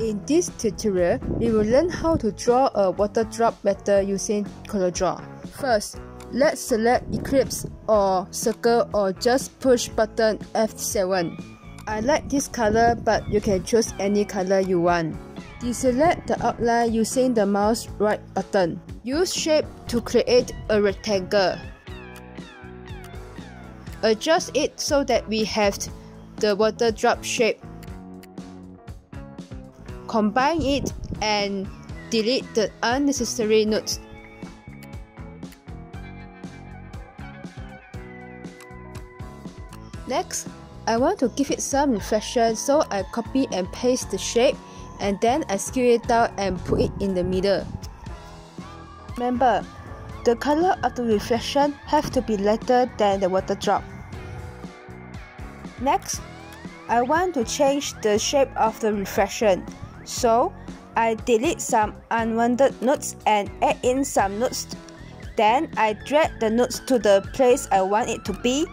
In this tutorial, we will learn how to draw a water drop vector using CorelDraw. First, let's select Ellipse or circle or just push button F7. I like this color but you can choose any color you want. Deselect the outline using the mouse right button. Use shape to create a rectangle. Adjust it so that we have the water drop shape combine it and delete the unnecessary notes. Next, I want to give it some reflection so I copy and paste the shape and then I skew it out and put it in the middle. Remember, the color of the reflection have to be lighter than the water drop. Next, I want to change the shape of the reflection. So I delete some unwanted notes and add in some notes. Then I drag the notes to the place I want it to be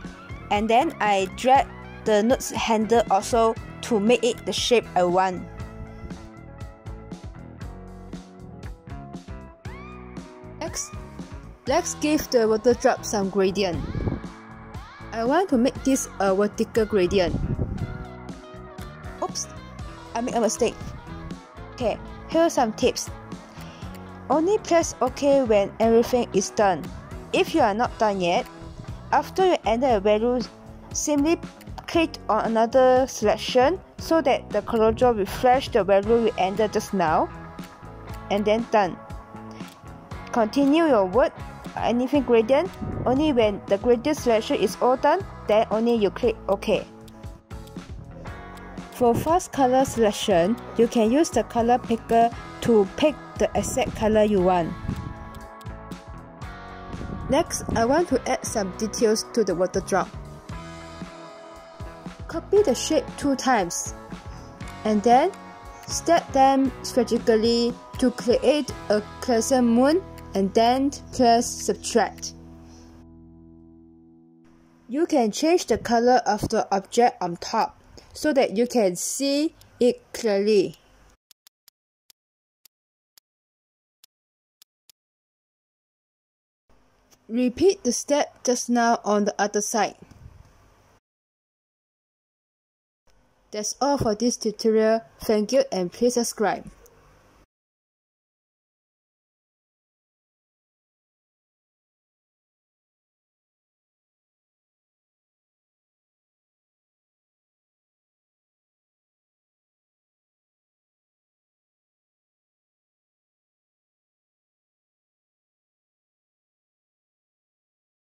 and then I drag the notes handle also to make it the shape I want. Next, let's give the water drop some gradient. I want to make this a vertical gradient. Oops, I made a mistake. Okay, here are some tips. Only press OK when everything is done. If you are not done yet, after you enter a value, simply click on another selection so that the CorelDraw refresh the value you entered just now, and then done. Continue your work anything gradient only when the gradient selection is all done, then only you click OK. For fast color selection, you can use the color picker to pick the exact color you want. Next, I want to add some details to the water drop. Copy the shape two times and then stack them strategically to create a crescent moon and then press subtract. You can change the color of the object on top so that you can see it clearly. Repeat the step just now on the other side. That's all for this tutorial. Thank you and please subscribe.